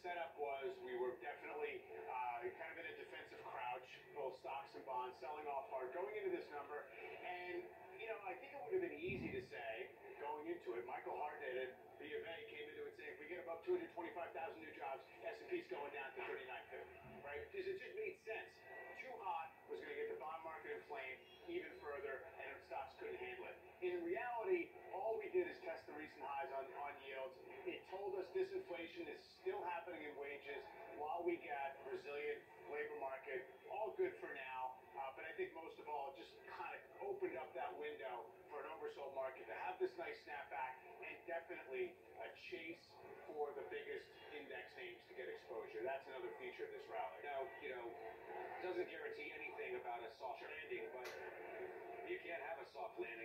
setup was we were definitely uh, kind of in a defensive crouch, both stocks and bonds, selling off hard, going into this number. And, you know, I think it would have been easy to say, going into it, Michael Hartnett at B of A came into it saying, if we get above 225,000 new jobs, S&P's going down to 3950, right? Because it just made sense. Too hot was going to get the bond market inflamed even further, and stocks couldn't handle it. In reality, all we did is test the recent highs on, on yields. It told us disinflation is still happening opened up that window for an oversold market to have this nice snapback and definitely a chase for the biggest index names to get exposure. That's another feature of this rally. Now, you know, doesn't guarantee anything about a soft landing, but you can't have a soft landing